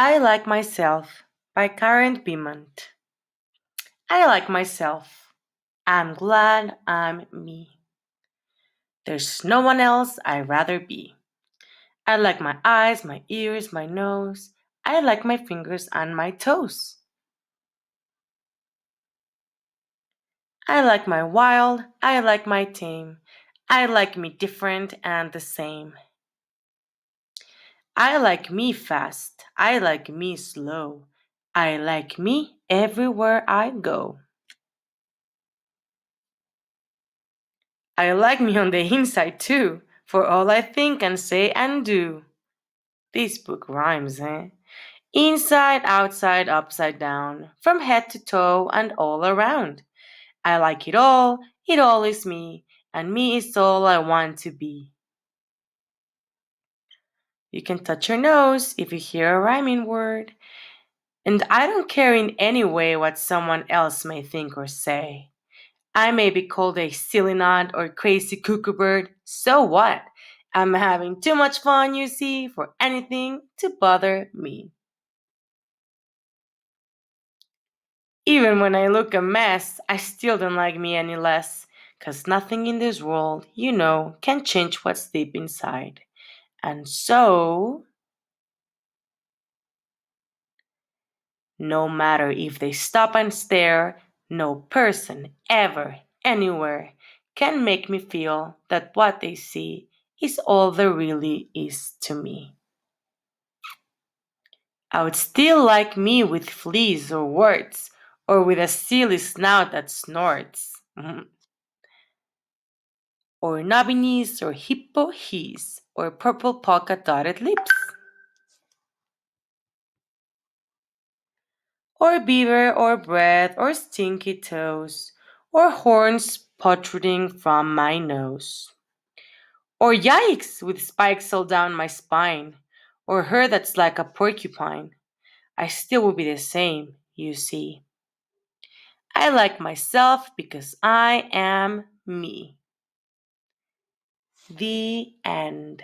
I Like Myself by Karen Beaumont. I like myself. I'm glad I'm me. There's no one else I'd rather be. I like my eyes, my ears, my nose. I like my fingers and my toes. I like my wild, I like my tame. I like me different and the same. I like me fast, I like me slow. I like me everywhere I go. I like me on the inside too, for all I think and say and do. This book rhymes, eh? Inside, outside, upside down, from head to toe and all around. I like it all, it all is me, and me is all I want to be. You can touch your nose if you hear a rhyming word. And I don't care in any way what someone else may think or say. I may be called a silly nut or crazy cuckoo bird. So what? I'm having too much fun, you see, for anything to bother me. Even when I look a mess, I still don't like me any less. Cause nothing in this world, you know, can change what's deep inside. And so, no matter if they stop and stare, no person ever, anywhere, can make me feel that what they see is all there really is to me. I would still like me with fleas or warts or with a silly snout that snorts. Mm, or knobby knees, or hippo hees, or purple polka dotted lips. Or beaver, or breath, or stinky toes, or horns protruding from my nose. Or yikes, with spikes all down my spine, or her that's like a porcupine. I still will be the same, you see. I like myself because I am me. The end.